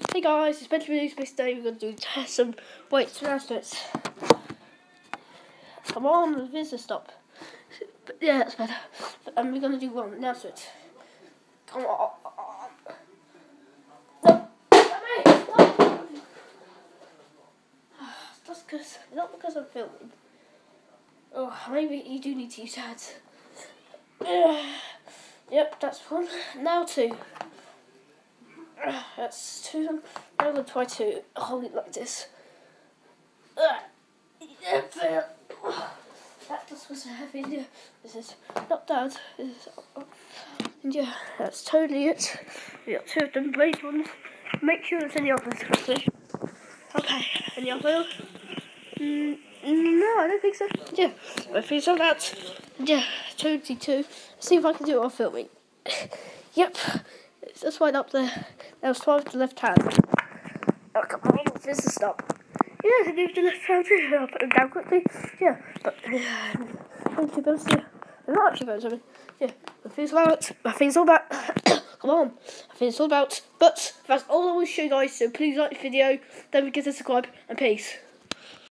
Hey guys, it's Benjamin Hughes Space Day. We're going to do some weights announcements. Come on, the visitor stop. But yeah, that's better. And um, we're going to do one announcement. Come on. That's because, not because I'm filming. Oh, maybe you do need to use ads. Yep, that's one. Now two. That's two. I'm to try to hold it like this. Yep, that just was a heavy. This is not bad. This is, and yeah, that's totally it. We got two of them blade ones. Make sure there's any others. Okay, any other? Mm, no, I don't think so. Yeah, I think so. That's yeah, totally two. See if I can do it while filming. yep, it's just right up there. That was 12 to the left hand. Oh, come on, this is stop. Yeah, I moved the left hand. I'll put them down quickly. Yeah, but uh, to be honest, yeah, I'm not actually going to. Yeah, think it's all about. Think it's all about. come on, I think it's all about. But that's all I want to show you guys. So please like the video. Don't forget to subscribe and peace.